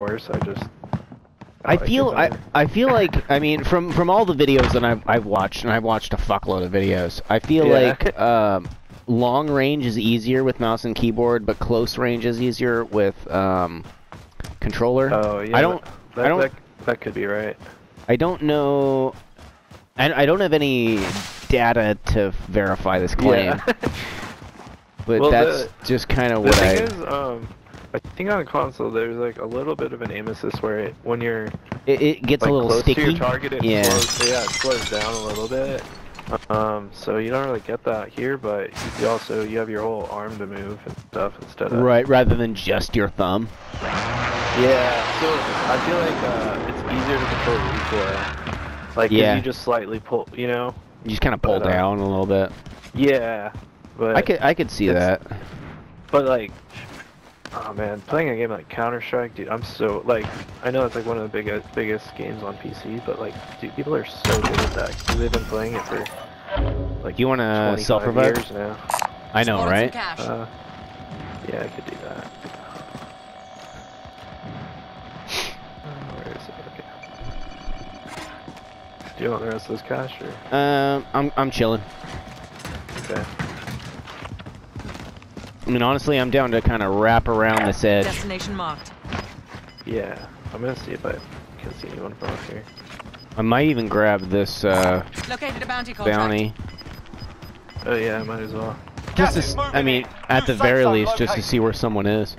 I just. I feel I. I feel like I mean from from all the videos that I've I've watched and I've watched a fuckload of videos. I feel Yeah. like um, long range is easier with mouse and keyboard, but close range is easier with um, controller. Oh yeah. I don't- That, I don't- That, that could be right. I don't know. I, I don't have any data to verify this claim, Yeah. but Well, that's the- just kind of what I. is, um, I think on the console there's like a little bit of an aim assist where it, when you're it, it gets like a little close sticky. to your target, it Yeah. slows. Yeah, it slows down a little bit. Um, so you don't really get that here, but you also you have your whole arm to move and stuff instead of. Right, rather than just your thumb. Yeah. So I feel like uh, it's easier to control recoil. Like Yeah. you just slightly pull, you know. You just kind of pull But, uh, down a little bit. Yeah. But I could I could see that. But like, oh man, playing a game like Counter Strike, dude, I'm so like, I know it's like one of the biggest biggest games on PC, but like, dude, people are so good at that 'cause they've been playing it for like. You want to self revive? years now. I know, right? Uh, yeah, I could do that. Uh, where is it? Okay. Do you want the rest of this cash or? Um, I'm I'm chilling. Okay. I mean, honestly, I'm down to kind of wrap around this edge. Destination marked. Yeah, I'm gonna see if I can see anyone from up here. I might even grab this uh, Located a bounty contract. bounty. Oh yeah, I might as well. Just Gas to, is s- moving I mean, at the very least, just to see where someone is.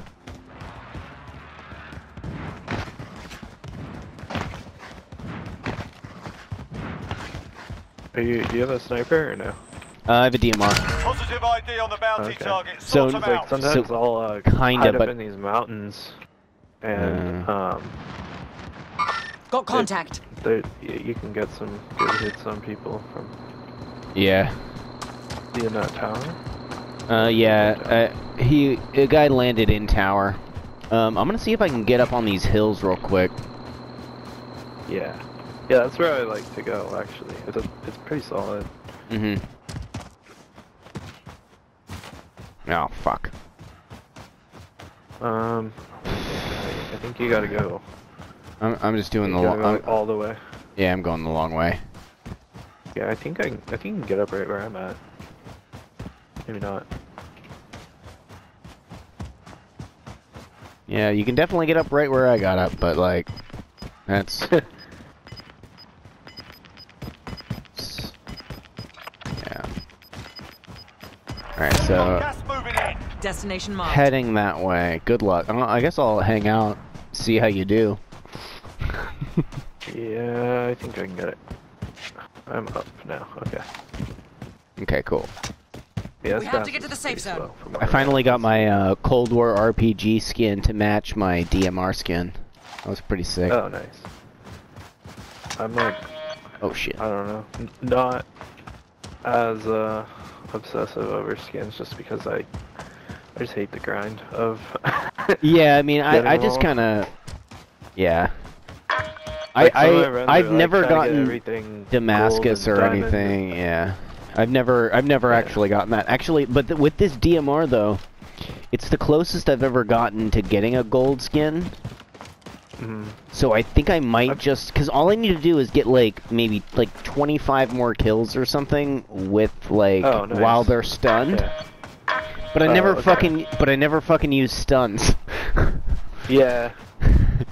Are you? Do you have a sniper or no? Uh, I have a DMR. Positive ID on the bounty Okay. target. So- Sort them It's like sometimes So, I'll uh, kinda, hide but- up in these mountains, and Uh. um, Got contact. there y- you can get some good hits on people from Yeah. being that tower. Uh, yeah. Uh, he a guy landed in tower. Um, I'm gonna see if I can get up on these hills real quick. Yeah, yeah, that's where I like to go. Actually, it's a, it's pretty solid. Mm-hmm. Oh fuck. Um, I think you gotta go. I'm I'm just doing the long. go, all the way. Yeah, I'm going the long way. Yeah, I think I, can- I think you can get up right where I'm at. Maybe not. Yeah, you can definitely get up right where I got up, but like, that's. yeah. Alright, so Gas moving in. Destination marked. heading that way. Good luck. I, guess I'll hang out, see how you do. Yeah, I think I can get it. I'm up now. Okay. Okay, cool. Yeah, We have to get to the safe zone. slow I finally got my uh, Cold War RPG skin to match my DMR skin. That was pretty sick. Oh, nice. I'm like, Oh shit. I don't know, not as uh, obsessive over skins just because I, I just hate the grind of. Yeah, I mean, I, I just kind of, yeah. Like, I, some of my I I've like, never trying to get gotten Damascus or diamond. anything. Yeah, I've never I've never Yeah. actually gotten that. Actually, but th with this DMR though, it's the closest I've ever gotten to getting a gold skin. Mhm. So I think I might I've- just because all I need to do is get like maybe like 25 more kills or something with like Oh, nice. while they're stunned. Yeah. But I Oh, never okay. fucking but I never fucking use stuns. Yeah. but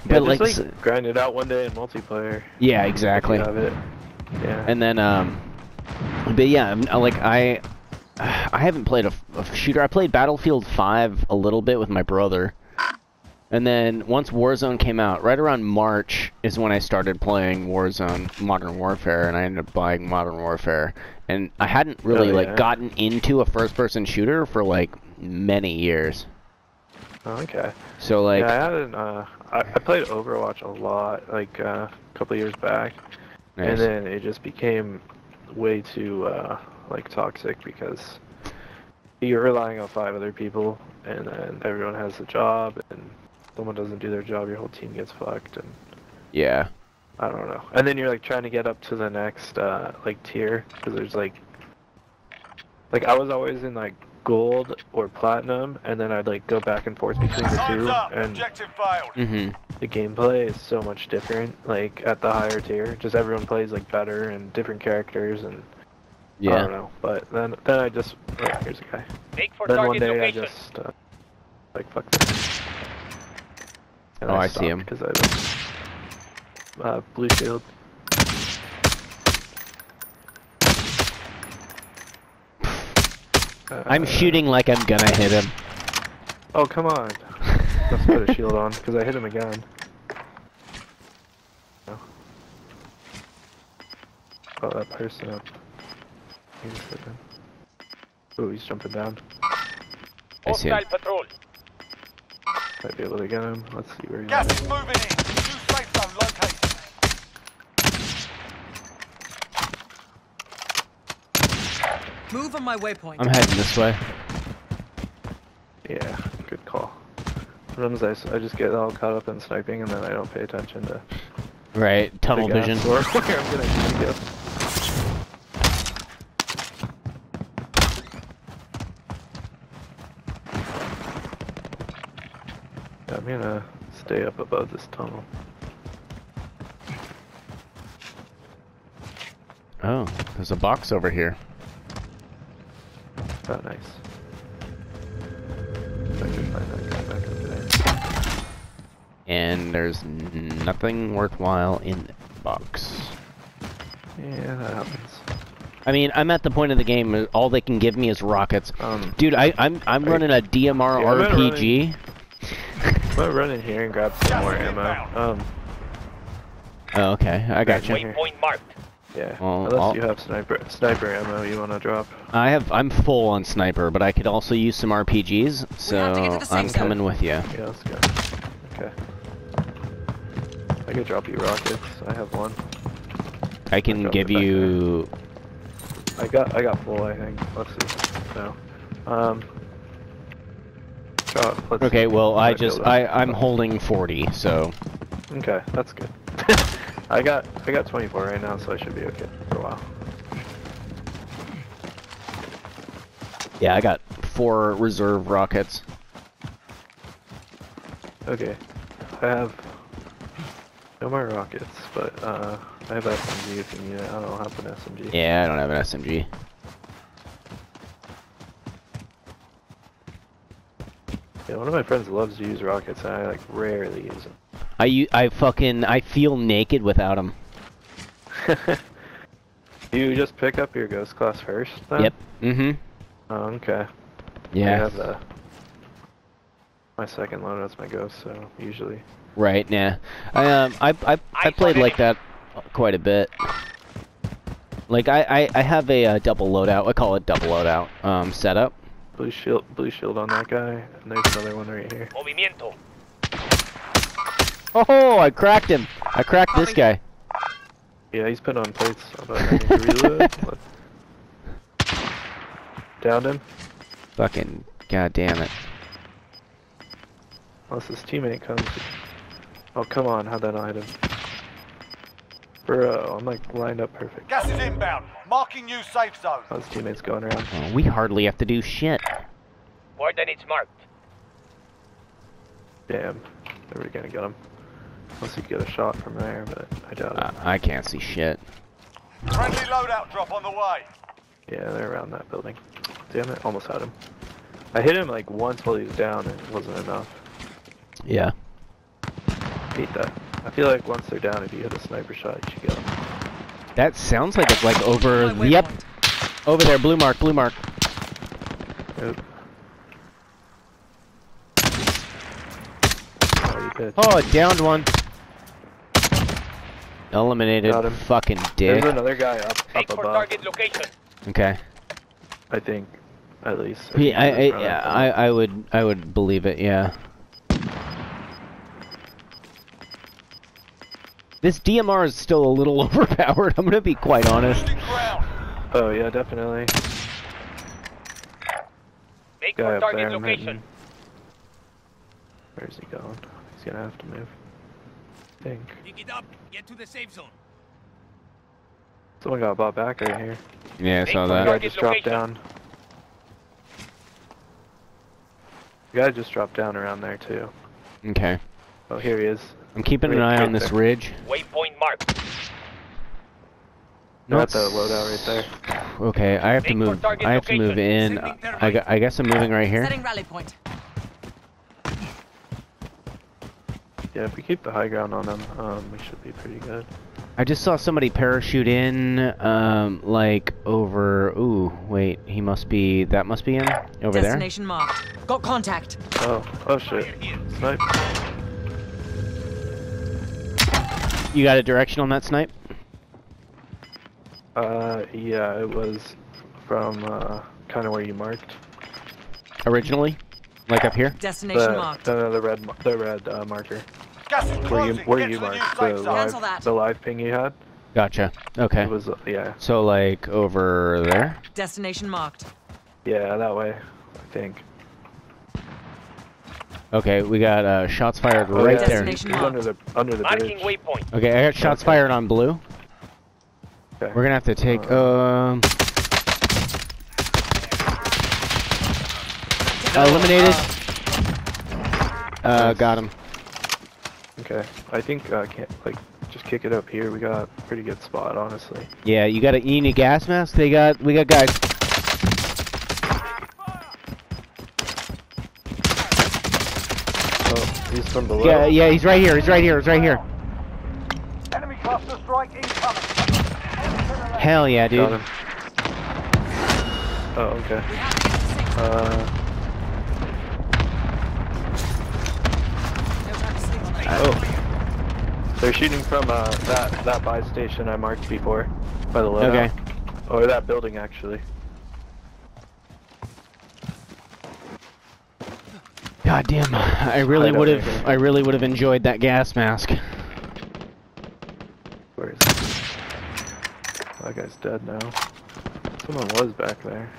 yeah, like, just like grind it out one day in multiplayer. yeah, exactly. have it. Yeah. And then, um, but yeah, like I, I haven't played a, a shooter. I played Battlefield 5 a little bit with my brother. And then once Warzone came out, right around March is when I started playing Warzone Modern Warfare, and I ended up buying Modern Warfare. And I hadn't really Oh, like gotten into a first-person shooter for like many years. Oh, okay. So like, yeah, I hadn't. Uh, I, I played Overwatch a lot, like uh, a couple years back, nice. and then it just became way too uh, like toxic because you're relying on five other people, and then everyone has a job, and someone doesn't do their job, your whole team gets fucked, and yeah, I don't know. And then you're like trying to get up to the next uh, like tier because there's like like I was always in like gold or platinum, and then I'd like go back and forth between the two, and Objective failed. mm-hmm. the gameplay is so much different. Like at the higher tier, just everyone plays like better and different characters and yeah. I don't know. But then then I just oh, here's a guy. Make for Then one target day I just uh, like fuck this. And Oh, I see him. because I have a uh, blue shield. I'm Uh, shooting like I'm gonna hit him. Oh come on! Let's put a shield on because I hit him again. Oh. Oh, that person up. He's sitting. Ooh, he's jumping down. I see him. Hostile patrol. Might be able to get him. Let's see where he's Gas at. is moving in. New safe zone located. Move on my waypoint. I'm heading this way. Yeah, good call. Sometimes I, s- I just get all caught up in sniping and then I don't pay attention to Right, tunnel vision. or where I'm gonna shoot you. Yeah, I'm gonna stay up above this tunnel. Oh, there's a box over here. Oh, nice. If I could find that guy back up there. And there's nothing worthwhile in the box. Yeah, that happens. I mean, I'm at the point of the game all they can give me is rockets. Um, Dude, I, I'm I'm you- running a DMR Yeah, I'm RPG. I'm gonna run in here and grab some more ammo. Um, Oh, okay, I got Gotcha. you. Waypoint marked. yeah. Well, Unless I'll- you have sniper sniper ammo you wanna drop. I have I'm full on sniper, but I could also use some RPGs, so to to I'm zone. coming with you. Yeah, let's go. Okay. I could drop you rockets. I have one. I can drop give it back you. I got I got full. I think. Let's see. So, um. Drop. Let's Okay, well I just I I'm holding 40, so Okay, that's good. I got I got 24 right now, so I should be okay for a while. yeah, I got four reserve rockets. Okay. I have no more rockets, but uh, I have SMG if you need it. I don't have an SMG. Yeah, I don't have an SMG. Yeah, one of my friends loves to use rockets, and I like rarely use them. I u- I fucking I feel naked without them. you just pick up your ghost class first. Then? Yep. Mm-hmm. Oh, okay. I Yeah. have the my second loadout's my ghost, so usually. Right. Yeah. I um I I I I played like that quite a bit. Like I I, I have a uh, double loadout. I call it double loadout um setup. Blue shield, blue shield on that guy, and there's another one right here. Movimiento. Oh, I cracked him. I cracked this guy. Yeah, he's put on plates, but I need to reload. Downed him. Fucking god damn it. Unless his teammate comes. Oh, come on, how'd that not hit him? Bro, I'm like lined up perfect. Gas is inbound. Marking new safe zone. Oh, his teammate's going around. Oh, we hardly have to do shit. Coordinates marked. Damn, never gonna get him. Unless you get a shot from there, but I doubt it. Uh, I can't see shit. Friendly loadout drop on the way. Yeah, they're around that building. Damn it, almost had him. I hit him like once while he was down and it wasn't enough. Yeah. Hate that. I feel like once they're down, if you hit a sniper shot, you should get them. That sounds like it's like over. My Yep. Over there, blue mark, blue mark. Nope. Oh, you. Oh, downed one. Eliminated. Got him. Fucking dick. There's another guy up Make up for above. target location. Okay. I think, at least. Yeah, I, I, yeah, I, I would, I would believe it. Yeah. This DMR is still a little overpowered. I'm gonna be quite honest. Oh yeah, definitely. Make Guy for up target there. Location. Where's he going? He's gonna have to move. I think. Pick it up. Get to the safe zone. Someone got bought back right here. Yeah, I saw for The that. guy just dropped location. down. The guy just dropped down around there too. Okay. Oh, here he is. I'm keeping an eye on this there. ridge. Waypoint marked. They're Not at the loadout right there. Okay, I have to move. I have to move in. I, I guess I'm moving right here. Setting rally point. Yeah, if we keep the high ground on them, um, we should be pretty good. I just saw somebody parachute in, um, like over. Ooh, wait, he must be. That must be him over there. Destination marked. Got contact. Oh, oh shit. Snipe. You got a direction on that snipe? Uh, yeah, it was from, uh, kind of where you marked. Originally, like up here. Destination The, marked. the, the red, the red, uh, marker. Gas is Where you, closing. where Get you to the new marked, safe the live, the live ping you had. Gotcha. Okay. It was, uh, yeah. So like over there. Destination marked. Yeah, that way, I think. Okay, we got uh, shots fired Oh, right yeah, there. He's under the, under the Marking bridge. waypoint. Okay, I got shots Okay. fired on blue. Okay. We're gonna have to take. Uh, Um. eliminated. Uh, got him. Okay. I think, uh, can't, like, just kick it up here. We got a pretty good spot, honestly. Yeah, you got a you need a gas mask. They got. We got guys. Oh, he's from below. Yeah, yeah, he's right here. He's right here. He's right here. Enemy cluster strike incoming. Hell yeah, dude. Got him. Oh, okay. Uh, No time to sleep on that. oh. They're shooting from, uh, that, that buy station I marked before. By the loadout. Okay. Or that building, actually. God damn. I really would have. I really would have enjoyed that gas mask. Where is he? That guy's dead now. Someone was back there.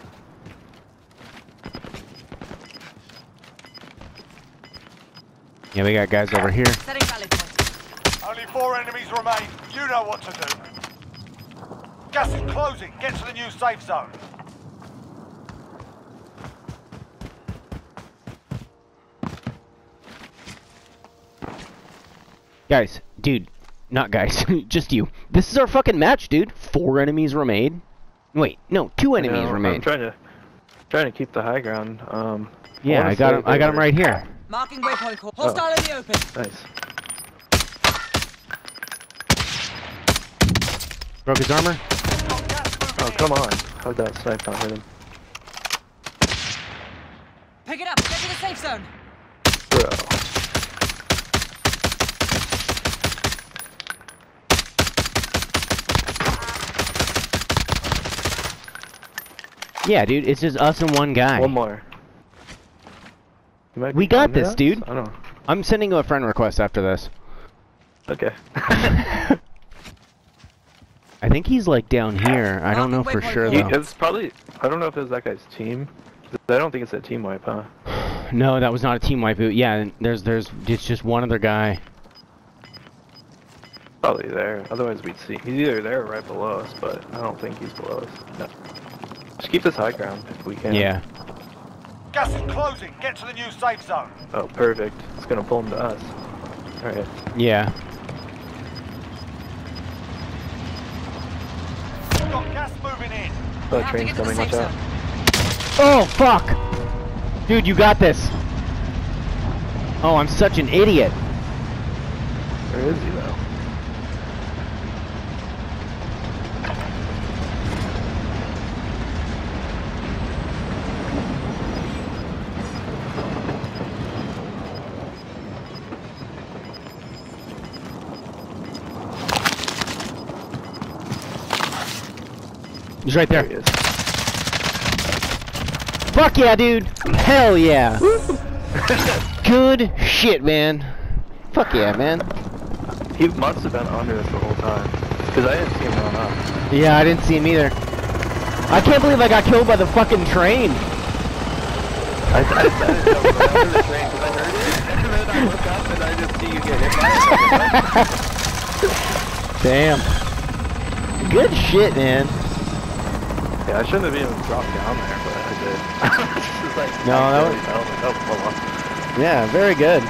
Yeah, we got guys over here. Setting rally point. Only four enemies remain. You know what to do. Gas is closing. Get to the new safe zone. Guys, dude, not guys, just you. This is our fucking match, dude. Four enemies remain. Wait, no, two enemies know, remain. I'm trying to, trying to keep the high ground. Um, yeah, wanna I got him. I got him right here. Marking waypoint call. Oh. Hostile in the open. Nice. Broke his armor. Got Oh, come on. How'd that snipe not hit him? Pick it up. Get to the safe zone. Bro. Yeah, dude, it's just us and one guy. One more. We got this, us? dude. I don't know. I'm sending you a friend request after this. Okay. I think he's like down here. I don't know for sure call. He- though. it's probably, I don't know if it was that guy's team. I don't think it's a team wipe, huh? No, that was not a team wipe. Yeah, there's there's it's just one other guy. Probably there. Otherwise we'd see. He's either there or right below us, but I don't think he's below us. No. Just keep this high ground if we can. Yeah. Gas is closing. Get to the new safe zone. Oh, perfect. It's gonna pull him to us. Alright. Yeah. Oh, We train's get to the coming, watch out. Oh fuck! Dude, you got this. Oh, I'm such an idiot. Where is he though? He's right There there. he is. Fuck yeah, dude. Hell yeah. Good shit, man. Fuck yeah, man. He must have been under us the whole time. Because I didn't see him run up. Yeah, I didn't see him either. I can't believe I got killed by the fucking train. I, I, I didn't know he was the train because I heard it. And then I look up and I just see you get hit by it. Damn. Good shit, man. Yeah, I shouldn't have even dropped down there, but I did. Like, No, that was- accidentally fell, like, oh, well, well. Yeah, very good.